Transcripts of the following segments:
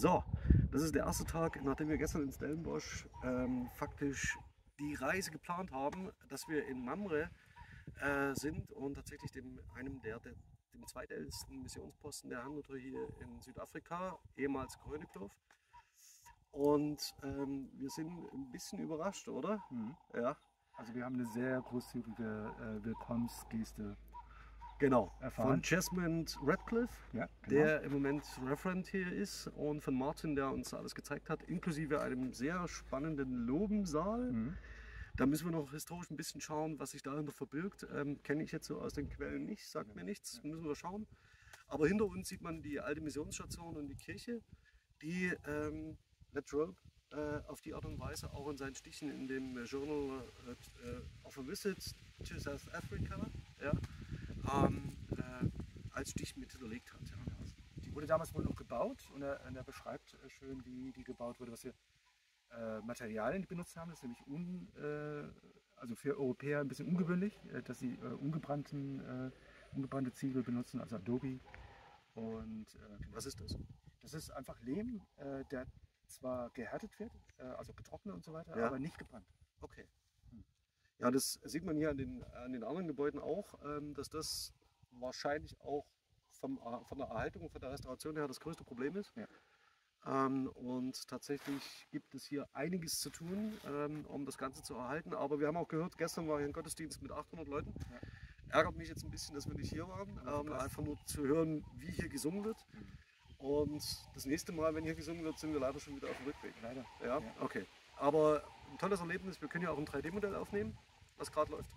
So, das ist der erste Tag, nachdem wir gestern in Stellenbosch ähm, faktisch die Reise geplant haben, dass wir in Mamre äh, sind und tatsächlich dem, einem der, der dem zweitältesten Missionsposten der Hannover hier in Südafrika, ehemals Kröneklof. Und ähm, wir sind ein bisschen überrascht, oder? Mhm. Ja, Also wir haben eine sehr großzügige äh, Willkommensgeste genau. erfahren. Von Jasmine Radcliffe, ja, der im Moment Referent hier ist, und von Martin, der uns alles gezeigt hat, inklusive einem sehr spannenden Lobensaal. Mhm. Da müssen wir noch historisch ein bisschen schauen, was sich dahinter verbirgt. Ähm, Kenne ich jetzt so aus den Quellen nicht, sagt mir nichts, müssen wir schauen. Aber hinter uns sieht man die alte Missionsstation und die Kirche, die ähm, Let Rope äh, auf die Art und Weise auch in seinen Stichen in dem äh, Journal äh, of a Visit to South Africa ja, ähm, äh, als Stich mit hinterlegt hat. Ja. Die wurde damals wohl noch gebaut und er, und er beschreibt äh, schön, wie die gebaut wurde, was wir äh, Materialien benutzt haben. Das ist nämlich un, äh, also für Europäer ein bisschen ungewöhnlich, äh, dass sie äh, ungebrannten, äh, ungebrannte Ziegel benutzen, also Adobe. Und äh, Was ist das? das ist einfach Lehm, äh, der zwar gehärtet wird, äh, also getrocknet und so weiter, Ja. aber nicht gebrannt. Okay. Ja, das sieht man hier an den, an den anderen Gebäuden auch, ähm, dass das wahrscheinlich auch vom, Er- von der Erhaltung und von der Restauration her das größte Problem ist. Ja. Ähm, und tatsächlich gibt es hier einiges zu tun, ähm, um das Ganze zu erhalten. Aber wir haben auch gehört, gestern war hier ein Gottesdienst mit 800 Leuten. Ärgert mich jetzt ein bisschen, dass wir nicht hier waren, Ja, ähm, einfach nur zu hören, wie hier gesungen wird. Und das nächste Mal, wenn hier gesungen wird, sind wir leider schon wieder auf dem Rückweg. Leider. Ja, Ja. okay. Aber ein tolles Erlebnis. Wir können ja auch ein 3D-Modell aufnehmen, was gerade läuft.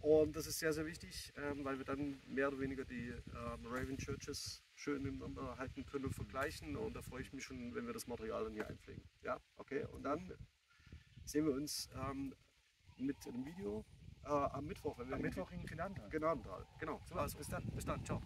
Und das ist sehr, sehr wichtig, ähm, weil wir dann mehr oder weniger die ähm, Raven Churches schön nebeneinander halten können und vergleichen. Und da freue ich mich schon, wenn wir das Material dann hier einpflegen. Ja, okay. Und dann sehen wir uns ähm, mit einem Video äh, am Mittwoch, wenn wir Am Mittwoch in. Gnadental. Genau. So, Also, bis dann. Bis dann. Ciao.